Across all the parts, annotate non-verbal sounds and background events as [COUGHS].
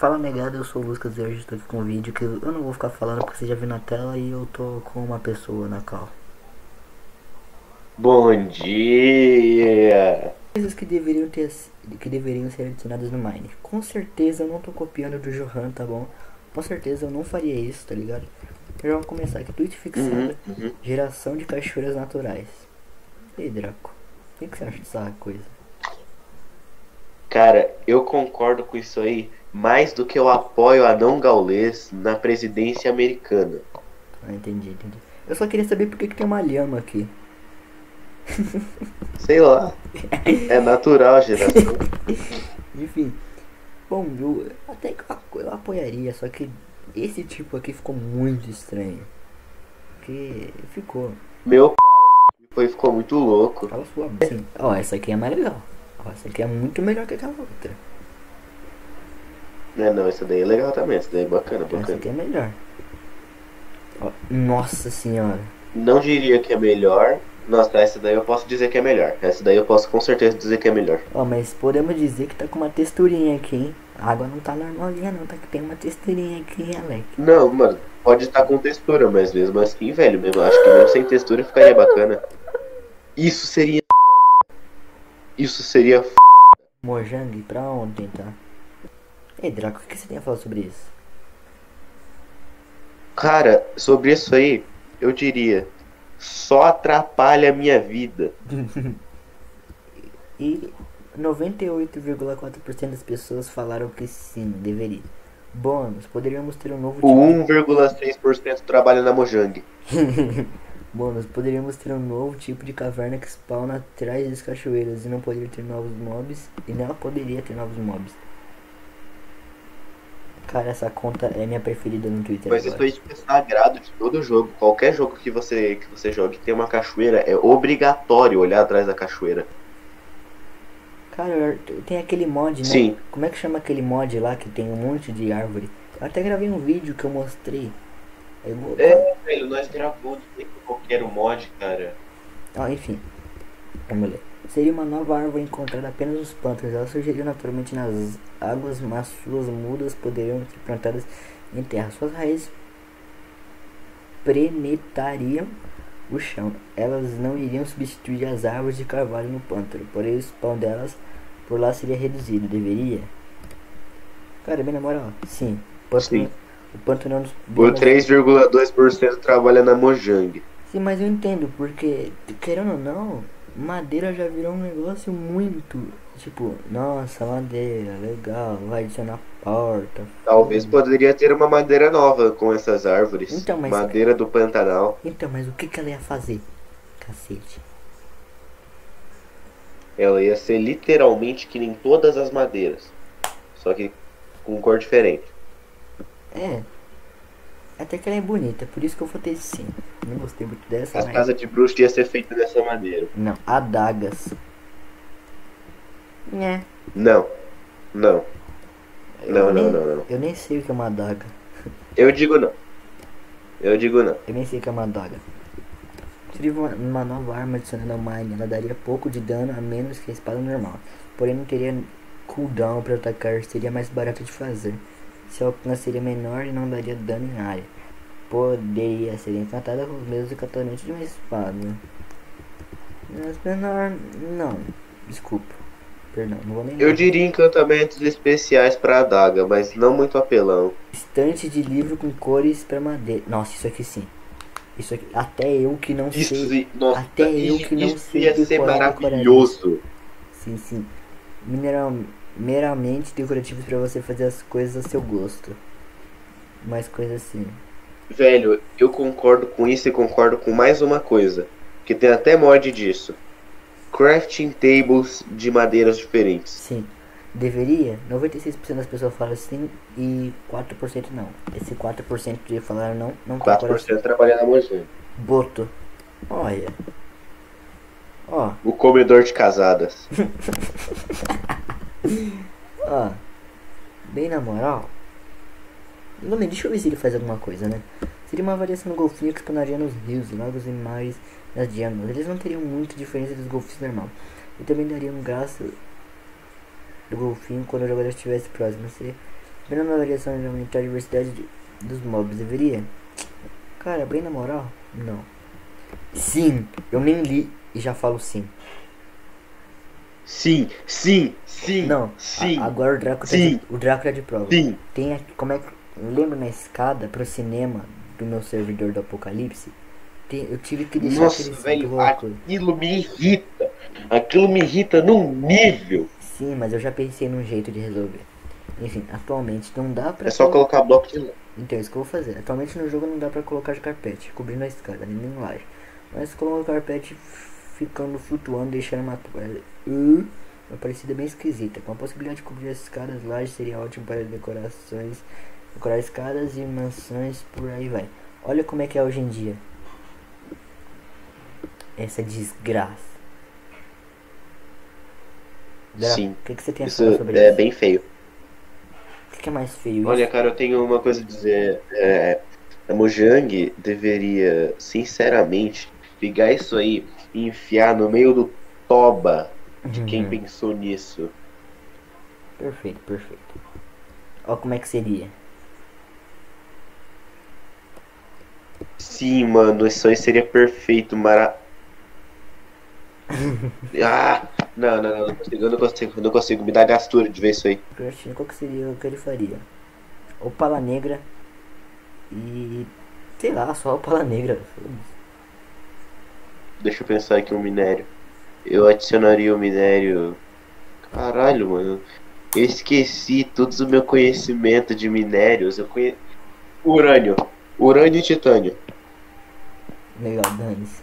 Fala negado, eu sou o Lucas e hoje estou aqui com um vídeo que eu não vou ficar falando porque você já viu na tela e eu tô com uma pessoa na cal. Bom dia! Coisas que deveriam ter que deveriam ser adicionadas no Mine. Com certeza eu não tô copiando do Johan, tá bom? Com certeza eu não faria isso, tá ligado? Já vamos começar aqui, tweet fixado, Uhum, uhum. geração de cachoeiras naturais. E aí, Draco? O que, que você acha dessa coisa? Cara, eu concordo com isso aí mais do que eu apoio a não gaulês na presidência americana. Ah, entendi, entendi. Eu só queria saber por que, que tem uma lhama aqui. Sei lá. É natural geração. [LAUGHS] Enfim. Bom, eu até que eu, eu apoiaria, só que esse tipo aqui ficou muito estranho. Porque ficou. Meu p foi ficou muito louco. Fala sua assim. Ó, essa aqui é mais legal. Essa aqui é muito melhor que aquela outra. Né, não, essa daí é legal também, essa daí é bacana, Essa bacana. aqui é melhor. Ó, nossa senhora. Não diria que é melhor. Nossa, essa daí eu posso dizer que é melhor. Essa daí eu posso com certeza dizer que é melhor. Ó, mas podemos dizer que tá com uma texturinha aqui, hein? A água não tá normalzinha não, tá que tem uma texturinha aqui, hein, Alec. Não, mano, pode estar com textura, mas mesmo assim, velho, mesmo, acho que mesmo sem textura ficaria bacana. Isso seria. Isso seria f... Mojang, pra ontem, tá? Ei, Draco, o que você tem a falar sobre isso? Cara, sobre isso aí, eu diria, só atrapalha a minha vida. [LAUGHS] E 98,4% das pessoas falaram que sim, deveria. Bônus, poderíamos ter um novo O tipo 1,6% trabalha na Mojang. [LAUGHS] Bônus, poderíamos ter um novo tipo de caverna que spawna atrás das cachoeiras e não poderia ter novos mobs e não poderia ter novos mobs. Cara, essa conta é minha preferida no Twitter. Mas isso agora. aí tipo, é sagrado de todo jogo. Qualquer jogo que você, que você jogue tem uma cachoeira, é obrigatório olhar atrás da cachoeira. Cara, tem aquele mod, né? Sim. Como é que chama aquele mod lá que tem um monte de árvore? Eu até gravei um vídeo que eu mostrei. Eu vou... É, velho, nós gravamos qualquer mod, cara. Ah, enfim. Vamos ler. Seria uma nova árvore encontrada apenas nos pântanos. Ela surgiria naturalmente nas águas, mas suas mudas poderiam ser plantadas em terra. Suas raízes penetrariam o chão. Elas não iriam substituir as árvores de carvalho no pântano, porém o spawn delas por lá seria reduzido. Deveria? Cara, bem na moral, sim. Pântano, Sim. O pântano é dos O biomas- 3,2% trabalha na Mojang. Sim, mas eu entendo, porque, querendo ou não, madeira já virou um negócio muito. Tipo, nossa, madeira, legal, vai adicionar porta. Talvez poderia ter uma madeira nova com essas árvores. Então, mas- Madeira do Pantanal. Então, mas o que, que ela ia fazer? Cacete. Ela ia ser literalmente que nem todas as madeiras. Só que com cor diferente. É. Até que ela é bonita, por isso que eu votei sim. Não gostei muito dessa, As mas... casas de bruxo ia ser feita dessa madeira. Não, adagas. É. Não. Não. eu Não, nem- não, não, não. Eu nem sei o que é uma adaga. Eu digo não. Eu digo não. Eu nem sei o que é uma adaga. Seria uma, uma nova arma adicionada ao Mine. Ela daria pouco de dano a menos que a espada normal. Porém não teria cooldown para atacar. Seria mais barato de fazer. Seu alcance seria menor e não daria dano em área. Poderia ser encantada com os mesmos encantamentos de uma espada. Mas menor. Não. Desculpa. Perdão, não vou nem Eu diria encantamentos especiais pra adaga, mas não muito apelão. Estante de livro com cores para madeira. Nossa, isso aqui sim. Isso aqui. Até eu que não Isso, sei. nossa, Até eu que não isso sei ia ser decorar decorar maravilhoso. Sim, sim. Mineral, meramente decorativos para você fazer as coisas a seu gosto. Mais coisas assim. Velho, eu concordo com isso e concordo com mais uma coisa. Que tem até mod disso. Crafting tables de madeiras diferentes. Sim. Deveria? 96% das pessoas falam sim e 4% não. Esse 4% de falar não, não tem coração. 4% trabalha na Mojang. Boto. Olha. Ó, O comedor de casadas. [LAUGHS] ó. [LAUGHS] Bem na moral. Não, mas deixa eu ver se ele faz alguma coisa, né? Seria uma variação no golfinho que spawnaria nos rios, lagos e mares das jungles. Eles não teriam muita diferença dos golfinhos normal. E também dariam graça do golfinho quando o jogador estivesse próximo. Você Vendo uma variação de aumentar a diversidade de- dos mobs, deveria? Cara, bem na moral, não. Sim, eu nem li e já falo sim. Sim, sim, sim. Não, sim. a- agora o Drácula, tá Sim. de, o Drácula é de prova. Sim. Tem aqui, como é que. Eu lembro na escada pro cinema do meu servidor do Apocalipse. tem- eu tive que deixar Nossa, aquele velho, aquilo me irrita. Aquilo me irrita num nível. Sim, mas eu já pensei num jeito de resolver. Enfim, atualmente não dá pra. É só colo- colocar bloco de lã. Então, é isso que eu vou fazer. Atualmente no jogo não dá pra colocar de carpete, cobrindo a escada, nem laje. Mas colocar o carpete ficando flutuando, deixando uma, uh, uma parecida bem esquisita. Com a possibilidade de cobrir as escadas, laje seria ótimo para decorações, decorar escadas e mansões, por aí vai. Olha como é que é hoje em dia. Essa desgraça. Sim. O que, que você tem a Isso falar sobre é isso? bem feio. O que, que é mais feio? Olha, isso? cara, eu tenho uma coisa a dizer. É, a Mojang deveria, sinceramente, pegar isso aí e enfiar no meio do toba de quem Uhum. pensou nisso. Perfeito, perfeito. Ó como é que seria. Sim, mano, isso aí seria perfeito, mara. [LAUGHS] ah! Não, não, não, não consigo, eu não consigo, eu não consigo, me dá gastura de ver isso aí. Crush, qual que seria o que ele faria? Opala negra e. sei lá, só opala negra. Deixa eu pensar aqui um minério. Eu adicionaria o minério. Caralho, mano. Eu esqueci todo o meu conhecimento de minérios. Eu conhe... Urânio. Urânio e titânio. Legal, dane-se.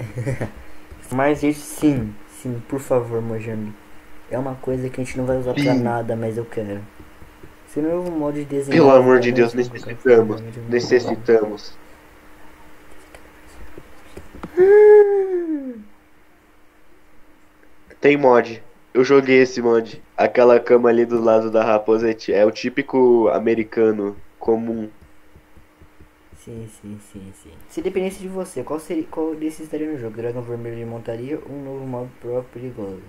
[LAUGHS] Mas isso sim, sim, por favor, Mojang. É uma coisa que a gente não vai usar pra Sim. nada, mas eu quero. Se não houve um modo de desenho. Pelo amor de Deus, necessitamos. Necessitamos. Tem mod. Eu joguei esse mod. Aquela cama ali do lado da raposa é o típico americano comum. Sim, sim, sim, sim. Se dependesse de você, qual seria qual desses estaria no jogo? Dragão vermelho de montaria ou um novo modo pro perigoso?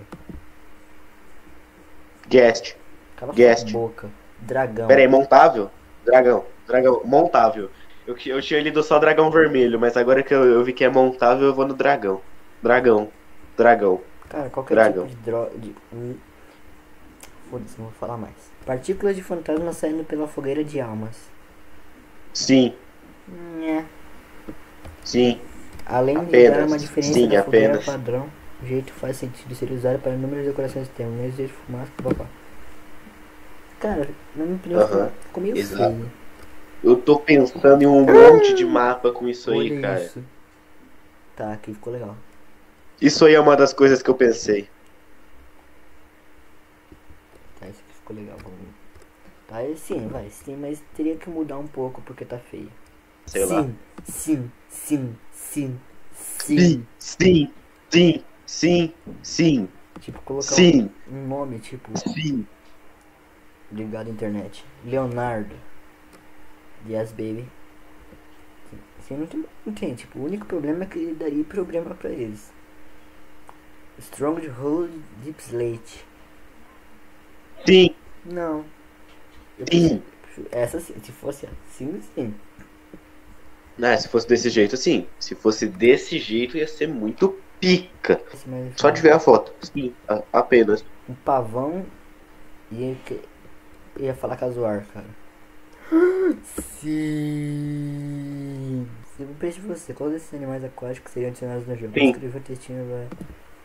Guest. Cala Guest. boca. Dragão. Pera aí, montável? Dragão. Dragão. Montável. Eu, eu tinha lido só dragão vermelho, mas agora que eu, eu vi que é montável, eu vou no dragão. Dragão. Dragão. Cara, qualquer Dragão. tipo de droga. De... hum. Foda-se, não vou falar mais. Partículas de fantasma saindo pela fogueira de almas. Sim. Sim. Além de Apenas. dar uma diferença Sim, da fogueira apenas. padrão, o jeito faz sentido ser usado para inúmeras decorações mesmo de fumaça, papá. Cara, na minha opinião, Aham. ficou meio Exato. feio. Eu tô pensando em um monte de mapa com isso aí, Olha cara. isso. Tá, aqui ficou legal. Isso aí é uma das coisas que eu pensei. Tá, isso aqui ficou legal. Vamos... Tá, é sim, vai, sim, mas teria que mudar um pouco porque tá feio. Sei sim, lá. sim, sim, sim, sim, Sim, sim, sim, sim, sim, Tipo, colocar sim, um, um nome, tipo, sim. ligado à internet. Leonardo. Yes, baby. Assim, não tem, não tem, tipo, o único problema é que ele daria problema pra eles. Stronghold Deep Slate. Sim, Não. Eu sim. Essa sim, se fosse assim, sim. Ah, se fosse desse jeito, sim. Se fosse desse jeito, ia ser muito pica. Só de ver a foto. Sim, apenas. Um pavão e eu ia falar casuar, cara. Sim. Se eu de você, qual desses animais aquáticos seriam adicionados no jogo? Sim. Escreva o textinho vai.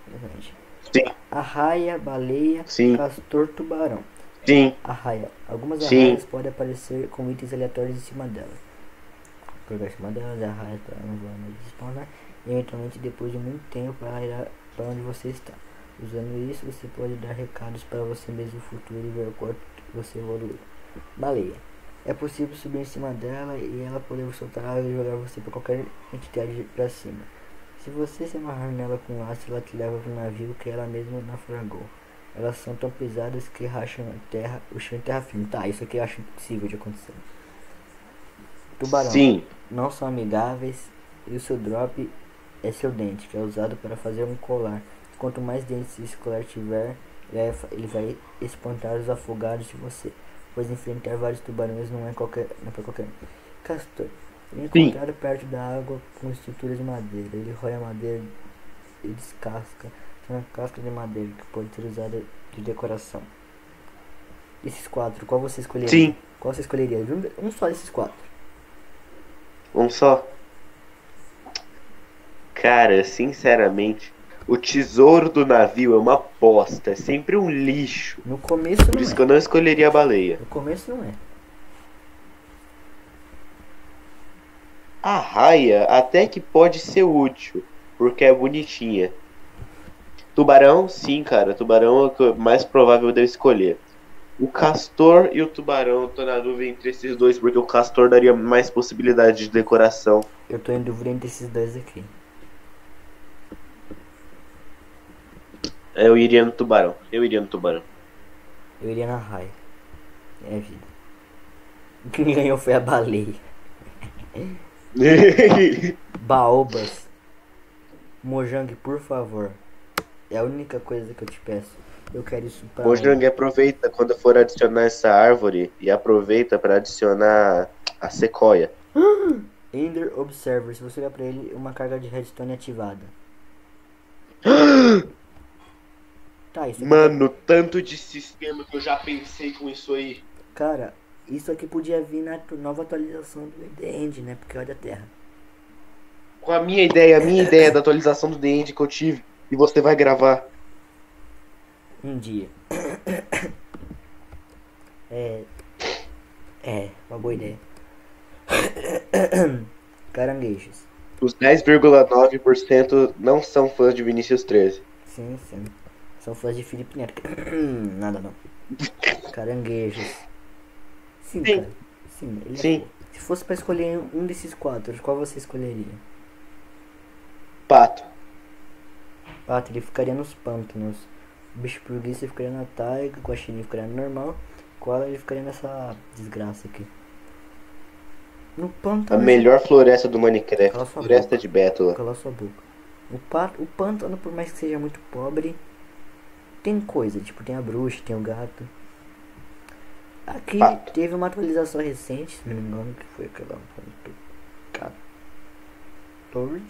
Exatamente. Sim, Arraia, baleia, sim, castor, tubarão. sim. Arraia. Algumas Sim. arraias podem aparecer com itens aleatórios em cima dela. Colocar em cima delas, arraias para não voar mais spawnar. E eventualmente depois de muito tempo ela irá para onde você está. Usando isso, você pode dar recados para você mesmo no futuro e ver o quanto você evoluiu. Baleia. É possível subir em cima dela e ela poder soltar e jogar você para qualquer entidade para cima. Se você se amarrar nela com laço, ela te leva para o navio que ela mesma naufragou. Elas são tão pesadas que racham a terra, o chão em terra firme. Tá, isso aqui eu acho impossível de acontecer. Tubarão. Sim, Não são amigáveis e o seu drop é seu dente, que é usado para fazer um colar. Quanto mais dentes esse colar tiver, Ele vai, espantar os afogados de você, pois enfrentar vários tubarões não é qualquer, não é pra qualquer um. Castor. Ele é Sim. encontrado perto da água com estruturas de madeira. Ele rói a madeira e descasca. Uma casca de madeira que pode ser usada de decoração. Esses quatro, qual você escolheria? Sim. Qual você escolheria? Um- só desses quatro. Um só. Cara, sinceramente, o tesouro do navio é uma bosta, é sempre um lixo. No começo Por não isso é. que eu não escolheria a baleia. No começo não é. A raia até que pode ser útil, porque é bonitinha. Tubarão, sim, cara. Tubarão é o que mais provável de eu escolher. O castor e o tubarão, eu tô na dúvida entre esses dois, porque o castor daria mais possibilidade de decoração. Eu tô em dúvida entre esses dois aqui. Eu iria no tubarão. Eu iria no tubarão. Eu iria na raia. É vida. [LAUGHS] Quem ganhou foi a baleia. [LAUGHS] [LAUGHS] Baobas. Mojang, por favor. É a única coisa que eu te peço. Eu quero isso pra Mojang, aproveita quando for adicionar essa árvore e aproveita para adicionar a sequoia. [GASPS] Ender Observer. Se você olhar pra ele, uma carga de redstone ativada. [GASPS] Tá, isso Mano, tanto de sistema que eu já pensei com isso aí. cara, isso aqui podia vir na nova atualização do The End, né? Porque olha a Terra. Com a minha ideia, a minha ideia da atualização do The End que eu tive. E você vai gravar. Um dia. É. É, uma boa ideia. Caranguejos. Os 10,9% não são fãs de Vinícius 13. Sim, sim. São fãs de Felipe Neto. [COUGHS] Nada não. Caranguejos. Sim, Sim. cara. Sim, ele é Sim. Se fosse pra escolher um desses quatro, qual você escolheria? Pato. Pato, ele ficaria nos pântanos. O bicho preguiça ficaria na taiga, o guaxinim ficaria no normal. Koala ele ficaria nessa desgraça aqui. No A pântano. melhor floresta do Minecraft. Floresta de Bétula. Cala sua boca. O, pa- o pântano, por mais que seja muito pobre, tem coisa. Tipo, tem a bruxa, tem o gato. Aqui Pato. teve uma atualização recente, se não me engano, que foi aquela ponto 14.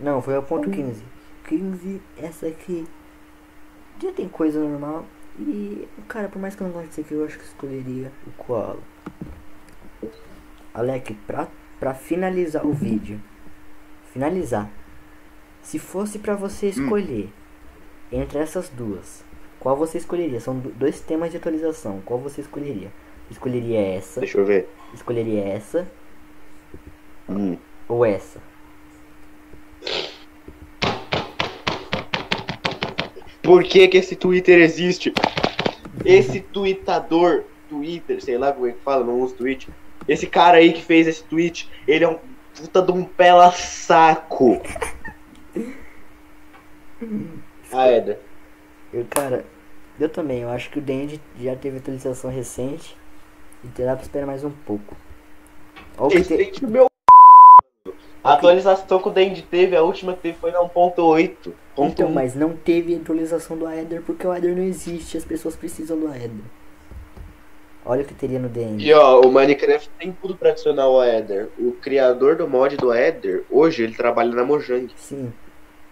Não, foi a ponto 15. 15, essa aqui já tem coisa normal. E, cara, por mais que eu não goste disso aqui, eu acho que escolheria o koala. Alec, pra, pra finalizar o vídeo, finalizar. Se fosse pra você escolher entre essas duas, qual você escolheria? São do- dois temas de atualização. Qual você escolheria? Escolheria essa, Deixa eu ver. escolheria essa Hum. ou essa? Por que que esse Twitter existe? Esse tweetador, Twitter, sei lá como é que fala, não uso tweet. Esse cara aí que fez esse tweet, ele é um puta de um pela saco. [LAUGHS] Ah, Eda. Eu, cara, eu também. Eu acho que o Dandy já teve atualização recente e terá pra esperar mais um pouco. Olha o que Esse te- meu. A atualização que o Dandy teve, a última que teve foi na 1.8. Então, mas não teve atualização do Aether porque o Aether não existe. As pessoas precisam do Aether. Olha o que teria no DN. E ó, o Minecraft tem tudo pra adicionar o Aether. O criador do mod do Aether, hoje ele trabalha na Mojang. Sim.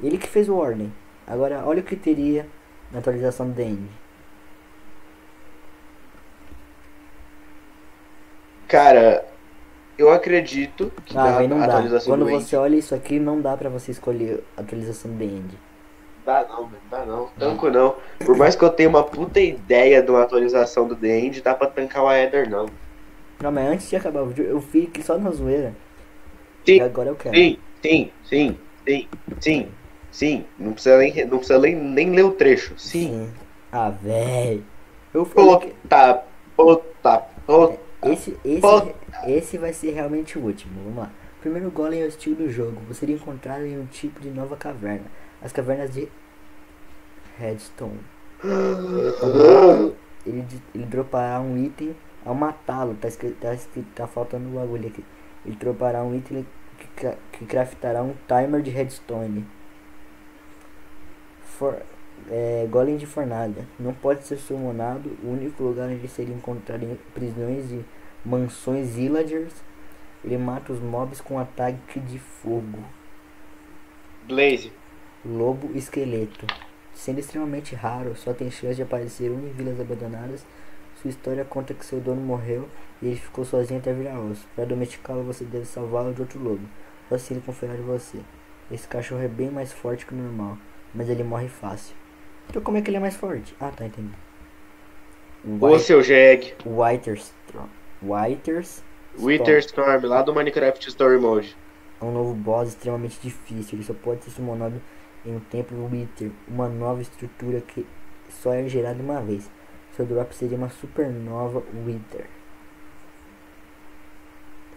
Ele que fez o Ordem. Agora, olha o que teria na atualização do DN. Cara, eu acredito que Ah, mas não dá. Quando do você olha isso aqui, não dá pra você escolher a atualização do DN. Dá não, mano, dá não. Tanco não. Por mais que eu tenha uma puta ideia de uma atualização do The End, dá pra tancar o Aether não. Não, mas antes de acabar o vídeo, eu fiquei só na zoeira. Sim, E agora eu quero. Sim, sim, sim, sim, sim, sim. Não precisa nem, não precisa nem, nem ler o trecho. Sim. Ah, velho. Eu falei que Puta, puta, puta. esse, esse, Pô. esse vai ser realmente o último. Vamos lá. Primeiro golem é o estilo do jogo. Você iria encontrar em um tipo de nova caverna. As cavernas de Redstone. [GASPS] Ele, ele dropará um item ao matá-lo. Tá escrito, tá escrito, tá faltando um bagulho aqui. Ele dropará um item que, que craftará um timer de redstone. For, é, Golem de Fornalha. Não pode ser summonado. O único lugar onde seria encontrado em prisões e mansões villagers. Ele mata os mobs com ataque de fogo. Blaze. Lobo esqueleto. Sendo extremamente raro, só tem chance de aparecer um em vilas abandonadas. Sua história conta que seu dono morreu e ele ficou sozinho até virar osso. Para domesticá-lo, você deve salvá-lo de outro lobo. Só assim ele confiará em você. Esse cachorro é bem mais forte que o normal, mas ele morre fácil. Então como é que ele é mais forte? Ah, tá, entendi. Ô, seu Jeg. Whiterstorm. Whiters. Witherstorm, lá do Minecraft Story Mode. É um novo boss extremamente difícil. Ele só pode ser summonado em um templo Wither, uma nova estrutura que só é gerada uma vez. Seu drop seria uma supernova Wither.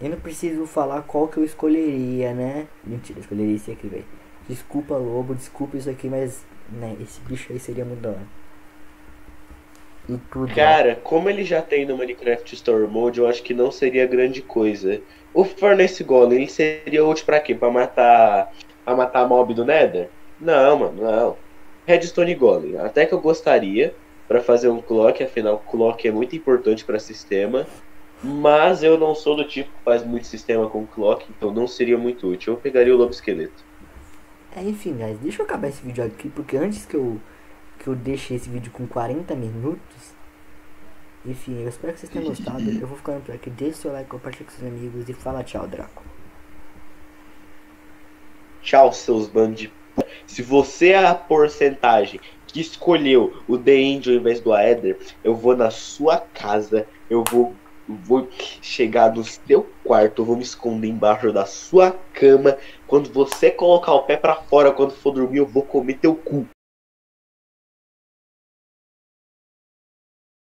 Eu não preciso falar qual que eu escolheria, né? Mentira, eu escolheria esse aqui, velho. Desculpa, lobo, desculpa isso aqui, mas né, esse bicho aí seria muito da hora. E tudo. Cara, como ele já tem no Minecraft Story Mode, eu acho que não seria grande coisa. O Furnace Golem, ele seria útil pra quê? Pra matar. Pra matar mob do Nether? Não, mano, não. Redstone Golem, até que eu gostaria para fazer um clock, afinal, clock é muito importante para sistema. Mas eu não sou do tipo que faz muito sistema com clock, então não seria muito útil. Eu pegaria o lobo esqueleto. É, enfim, guys, deixa eu acabar esse vídeo aqui, porque antes que eu que eu deixe esse vídeo com 40 minutos, enfim, eu espero que vocês tenham gostado. Eu vou ficando por aqui. Deixe seu like, compartilhe com seus amigos e fala tchau, Draco. Tchau, seus bandos de... Se você é a porcentagem que escolheu o The Angel ao invés do Aether, eu vou na sua casa, eu vou vou chegar no seu quarto, vou me esconder embaixo da sua cama. Quando você colocar o pé para fora, quando for dormir, eu vou comer teu cu.